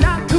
Not.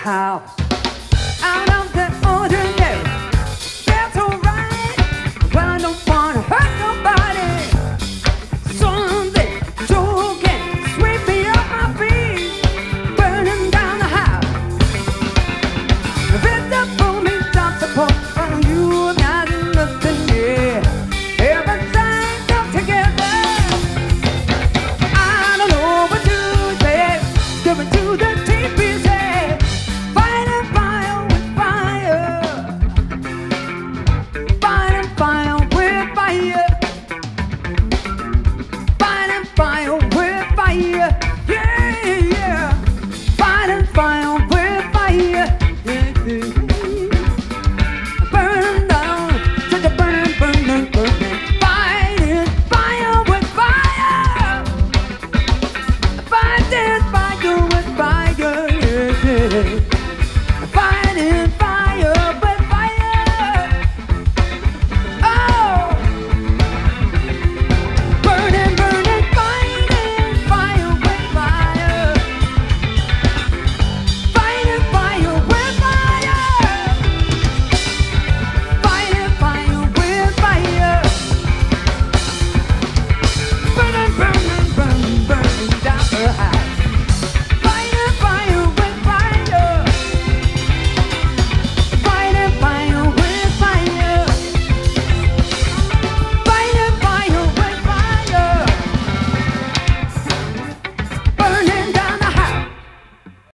house. day.